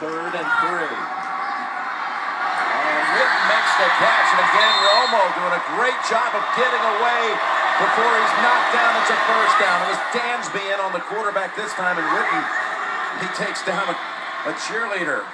third and three. And Witten makes the catch, and again, Romo doing a great job of getting away before he's knocked down. It's a first down. It was Dansby in on the quarterback this time, and Witten, he takes down a, a cheerleader.